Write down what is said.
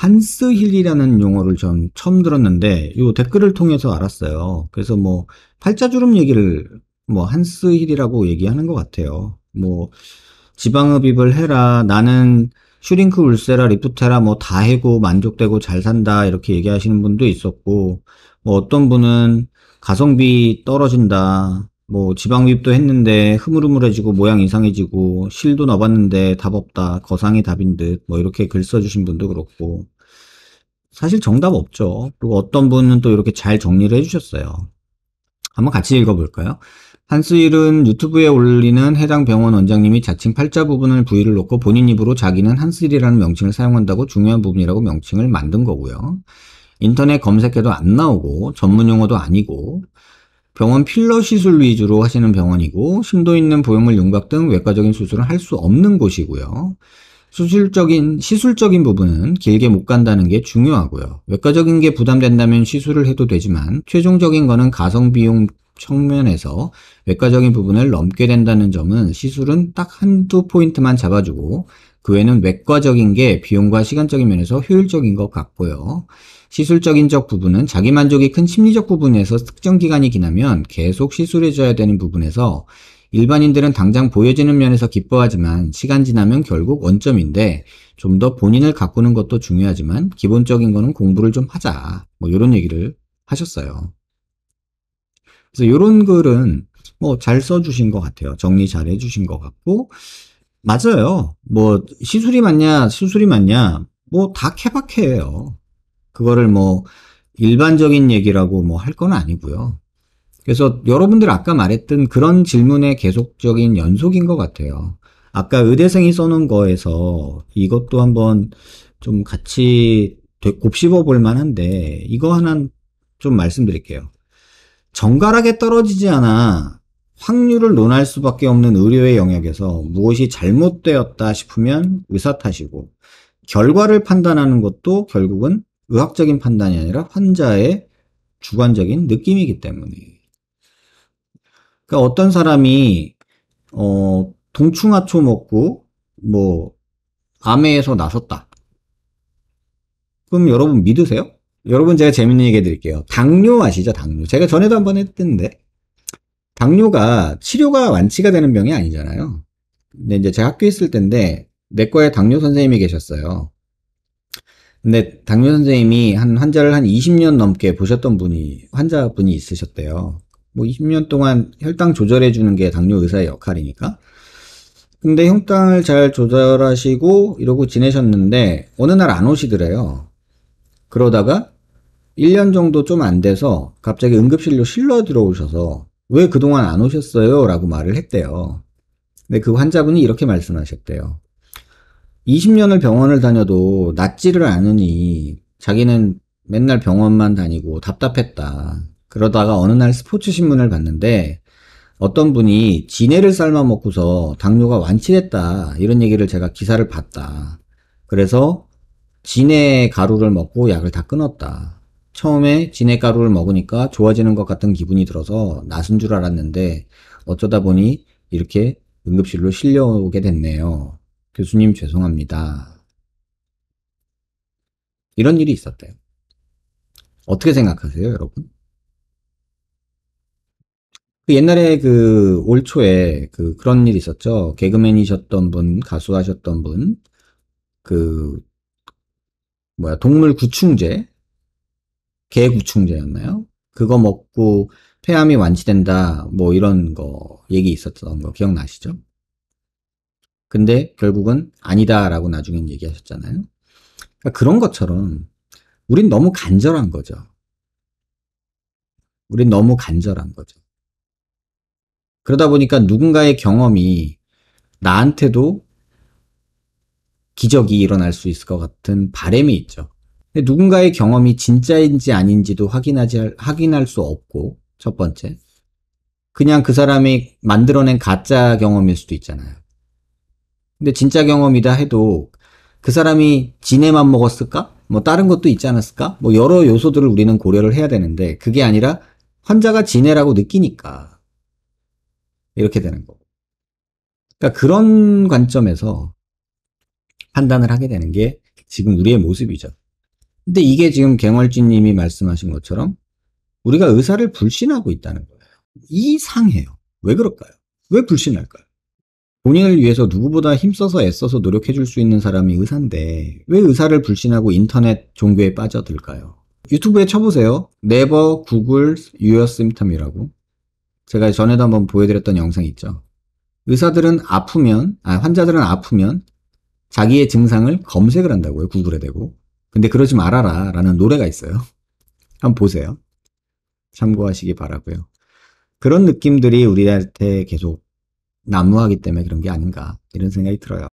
한스 힐이라는 용어를 전 처음 들었는데 요 댓글을 통해서 알았어요. 그래서 뭐 팔자주름 얘기를 뭐 한스 힐이라고 얘기하는 것 같아요. 뭐 지방흡입을 해라. 나는 슈링크 울세라 리프테라 뭐 다 해고 만족되고 잘 산다 이렇게 얘기하시는 분도 있었고 뭐 어떤 분은 가성비 떨어진다. 뭐 지방흡입도 했는데 흐물흐물해지고 모양 이상해지고 실도 넣어봤는데 답 없다. 거상이 답인 듯. 뭐 이렇게 글 써주신 분도 그렇고 사실 정답 없죠. 그리고 어떤 분은 또 이렇게 잘 정리를 해주셨어요. 한번 같이 읽어볼까요? 한스일은 유튜브에 올리는 해당 병원 원장님이 자칭 팔자 부분을 부위를 놓고 본인 입으로 자기는 한스일이라는 명칭을 사용한다고 중요한 부분이라고 명칭을 만든 거고요. 인터넷 검색해도 안 나오고 전문 용어도 아니고 병원 필러 시술 위주로 하시는 병원이고 심도 있는 보형물 윤곽 등 외과적인 수술은 할 수 없는 곳이고요. 수술적인 시술적인 부분은 길게 못 간다는 게 중요하고요. 외과적인 게 부담된다면 시술을 해도 되지만 최종적인 거는 가성 비용 측면에서 외과적인 부분을 넘게 된다는 점은 시술은 딱 한두 포인트만 잡아주고 그 외에는 외과적인 게 비용과 시간적인 면에서 효율적인 것 같고요. 시술적인적 부분은 자기 만족이 큰 심리적 부분에서 특정 기간이 지나면 계속 시술해줘야 되는 부분에서 일반인들은 당장 보여지는 면에서 기뻐하지만 시간 지나면 결국 원점인데 좀 더 본인을 가꾸는 것도 중요하지만 기본적인 거는 공부를 좀 하자. 뭐 이런 얘기를 하셨어요. 그래서 이런 글은 뭐 잘 써주신 것 같아요. 정리 잘 해주신 것 같고 맞아요. 뭐 시술이 맞냐 수술이 맞냐 뭐 다 케바케예요. 그거를 뭐 일반적인 얘기라고 뭐 할 건 아니고요. 그래서 여러분들 아까 말했던 그런 질문의 계속적인 연속인 것 같아요. 아까 의대생이 써놓은 거에서 이것도 한번 좀 같이 곱씹어 볼 만한데 이거 하나 좀 말씀드릴게요. 정갈하게 떨어지지 않아 확률을 논할 수밖에 없는 의료의 영역에서 무엇이 잘못되었다 싶으면 의사 탓이고 결과를 판단하는 것도 결국은 의학적인 판단이 아니라 환자의 주관적인 느낌이기 때문에. 그러니까 어떤 사람이 어 동충하초 먹고 뭐 암에서 나섰다. 그럼 여러분 믿으세요? 여러분 제가 재밌는 얘기 해드릴게요. 당뇨 아시죠? 당뇨. 제가 전에도 한번 했던데 당뇨가 치료가 완치가 되는 병이 아니잖아요. 근데 이제 제가 학교 있을 때인데 내과에 당뇨 선생님이 계셨어요. 근데 당뇨 선생님이 한 환자를 한 20년 넘게 보셨던 분이 환자분이 있으셨대요. 뭐 20년 동안 혈당 조절해 주는 게 당뇨 의사의 역할이니까. 근데 혈당을 잘 조절하시고 이러고 지내셨는데 어느 날 안 오시더래요. 그러다가 1년 정도 좀 안 돼서 갑자기 응급실로 실러 들어오셔서 왜 그동안 안 오셨어요? 라고 말을 했대요. 근데 그 환자분이 이렇게 말씀하셨대요. 20년을 병원을 다녀도 낫지를 않으니 자기는 맨날 병원만 다니고 답답했다. 그러다가 어느 날 스포츠 신문을 봤는데 어떤 분이 지네를 삶아 먹고서 당뇨가 완치됐다. 이런 얘기를 제가 기사를 봤다. 그래서 진해 가루를 먹고 약을 다 끊었다. 처음에 진해 가루를 먹으니까 좋아지는 것 같은 기분이 들어서 낫은 줄 알았는데 어쩌다 보니 이렇게 응급실로 실려오게 됐네요. 교수님 죄송합니다. 이런 일이 있었대요. 어떻게 생각하세요, 여러분? 그 옛날에 그 올 초에 그 그런 일이 있었죠. 개그맨이셨던 분, 가수 하셨던 분, 그 뭐야 동물 구충제, 개 구충제였나요? 그거 먹고 폐암이 완치된다, 뭐 이런 거 얘기 있었던 거 기억나시죠? 근데 결국은 아니다라고 나중엔 얘기하셨잖아요. 그러니까 그런 것처럼 우린 너무 간절한 거죠. 우린 너무 간절한 거죠. 그러다 보니까 누군가의 경험이 나한테도 기적이 일어날 수 있을 것 같은 바램이 있죠. 누군가의 경험이 진짜인지 아닌지도 확인하지, 확인할 수 없고, 첫 번째. 그냥 그 사람이 만들어낸 가짜 경험일 수도 있잖아요. 근데 진짜 경험이다 해도 그 사람이 지네만 먹었을까? 뭐 다른 것도 있지 않았을까? 뭐 여러 요소들을 우리는 고려를 해야 되는데 그게 아니라 환자가 지네라고 느끼니까 이렇게 되는 거고. 그러니까 그런 관점에서 판단을 하게 되는 게 지금 우리의 모습이죠. 근데 이게 지금 갱월진님이 말씀하신 것처럼 우리가 의사를 불신하고 있다는 거예요. 이상해요. 왜 그럴까요? 왜 불신할까요? 본인을 위해서 누구보다 힘써서 애써서 노력해줄 수 있는 사람이 의사인데 왜 의사를 불신하고 인터넷 종교에 빠져들까요? 유튜브에 쳐보세요. 네버 구글 유어 심텀이라고 제가 전에도 한번 보여드렸던 영상 있죠. 의사들은 아프면 아 환자들은 아프면 자기의 증상을 검색을 한다고요. 구글에 대고. 근데 그러지 말아라 라는 노래가 있어요. 한번 보세요. 참고하시기 바라고요. 그런 느낌들이 우리한테 계속 난무하기 때문에 그런 게 아닌가 이런 생각이 들어요.